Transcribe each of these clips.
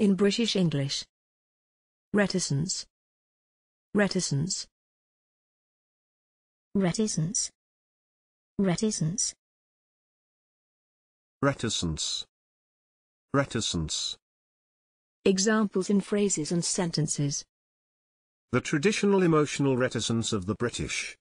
In British English. Reticence. Reticence. reticence, reticence, reticence, reticence. Examples in phrases and sentences. The traditional emotional reticence of the British.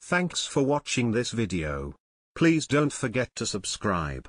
Thanks for watching this video. Please don't forget to subscribe.